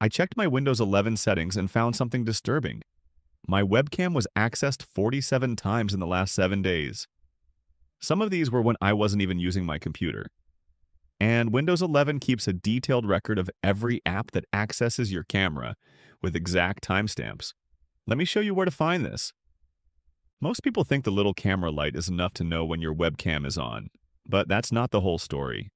I checked my Windows 11 settings and found something disturbing. My webcam was accessed 47 times in the last seven days. Some of these were when I wasn't even using my computer. And Windows 11 keeps a detailed record of every app that accesses your camera with exact timestamps. Let me show you where to find this. Most people think the little camera light is enough to know when your webcam is on, but that's not the whole story.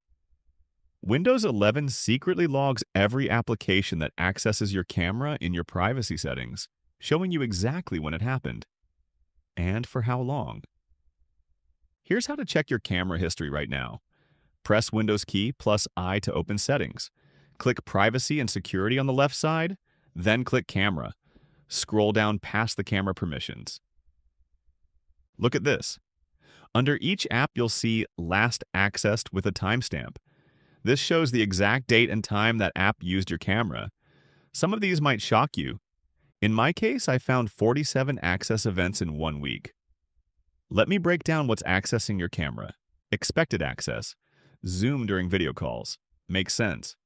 Windows 11 secretly logs every application that accesses your camera in your privacy settings, showing you exactly when it happened and for how long. Here's how to check your camera history right now. Press Windows key plus I to open settings. Click Privacy and Security on the left side, then click Camera. Scroll down past the camera permissions. Look at this. Under each app, you'll see Last Accessed with a timestamp. This shows the exact date and time that app used your camera. Some of these might shock you. In my case, I found 47 access events in one week. Let me break down what's accessing your camera. Expected access. Zoom during video calls. Makes sense.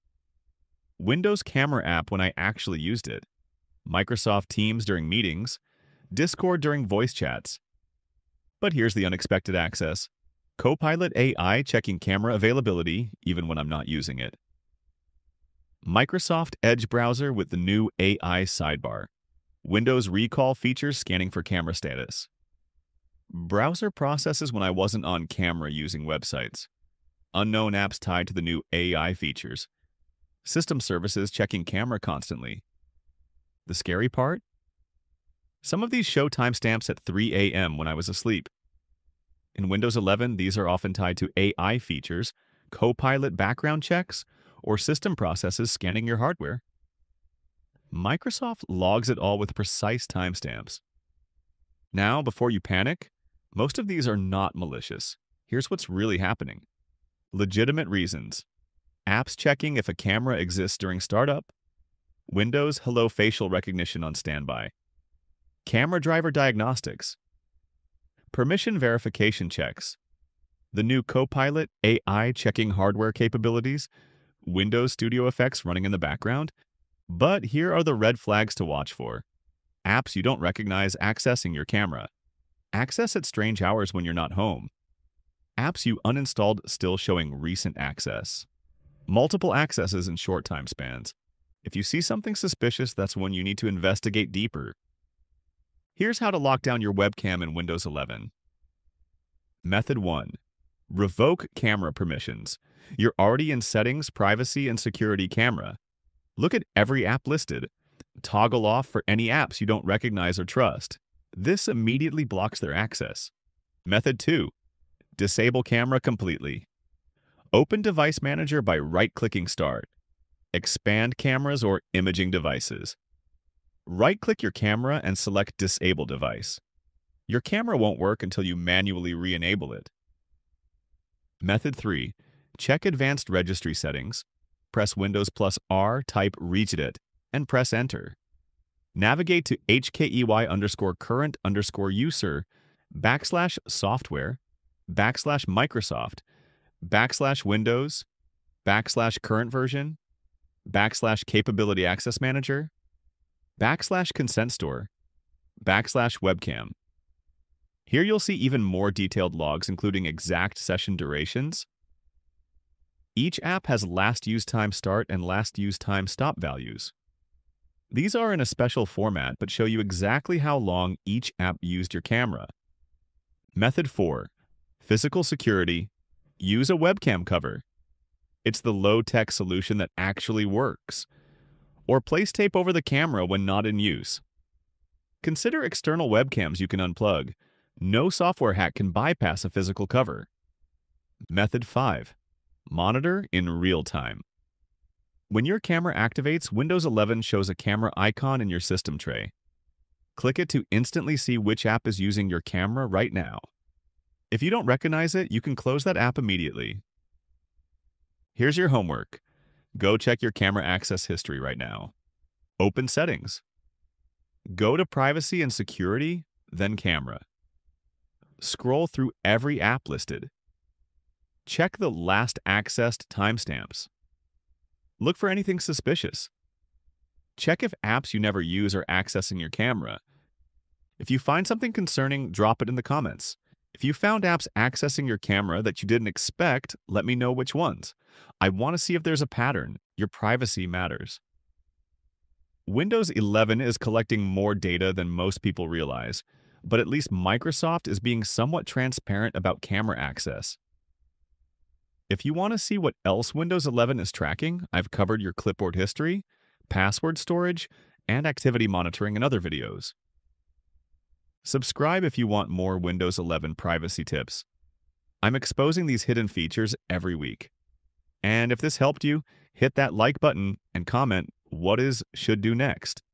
Windows Camera app when I actually used it. Microsoft Teams during meetings. Discord during voice chats. But here's the unexpected access. Copilot AI checking camera availability even when I'm not using it. Microsoft Edge browser with the new AI sidebar. Windows recall features scanning for camera status. Browser processes when I wasn't on camera using websites. Unknown apps tied to the new AI features. System services checking camera constantly. The scary part? Some of these show timestamps at 3 a.m. when I was asleep. In Windows 11, these are often tied to AI features, Copilot background checks, or system processes scanning your hardware. Microsoft logs it all with precise timestamps. Now, before you panic, most of these are not malicious. Here's what's really happening. Legitimate reasons. Apps checking if a camera exists during startup. Windows Hello Facial Recognition on standby. Camera driver diagnostics. Permission verification checks. The new Copilot AI checking hardware capabilities. Windows Studio Effects running in the background. But here are the red flags to watch for. Apps you don't recognize accessing your camera. Access at strange hours when you're not home. Apps you uninstalled still showing recent access. Multiple accesses in short time spans. If you see something suspicious, that's when you need to investigate deeper. Here's how to lock down your webcam in Windows 11. Method 1. Revoke camera permissions. You're already in Settings, Privacy, and Security Camera. Look at every app listed. Toggle off for any apps you don't recognize or trust. This immediately blocks their access. Method 2. Disable camera completely. Open Device Manager by right-clicking Start. Expand cameras or imaging devices. Right-click your camera and select Disable Device. Your camera won't work until you manually re-enable it. Method 3. Check Advanced Registry Settings. Press Windows plus R, type Regedit, and press Enter. Navigate to HKEY underscore current underscore user backslash software backslash Microsoft backslash Windows, backslash current version, backslash capability access manager, backslash consent store, backslash webcam. Here you'll see even more detailed logs including exact session durations. Each app has last use time start and last use time stop values. These are in a special format but show you exactly how long each app used your camera. Method 4. Physical security use a webcam cover. It's the low-tech solution that actually works. Or place tape over the camera when not in use. Consider external webcams you can unplug. No software hack can bypass a physical cover. Method 5. Monitor in real time. When your camera activates, Windows 11 shows a camera icon in your system tray. Click it to instantly see which app is using your camera right now. If you don't recognize it, you can close that app immediately. Here's your homework. Go check your camera access history right now. Open Settings. Go to Privacy and Security, then Camera. Scroll through every app listed. Check the last accessed timestamps. Look for anything suspicious. check if apps you never use are accessing your camera. If you find something concerning, drop it in the comments. If you found apps accessing your camera that you didn't expect, let me know which ones. I want to see if there's a pattern. Your privacy matters. Windows 11 is collecting more data than most people realize, but at least Microsoft is being somewhat transparent about camera access. If you want to see what else Windows 11 is tracking, I've covered your clipboard history, password storage, and activity monitoring in other videos. Subscribe if you want more Windows 11 privacy tips. I'm exposing these hidden features every week. And if this helped you, hit that like button and comment what is should do next.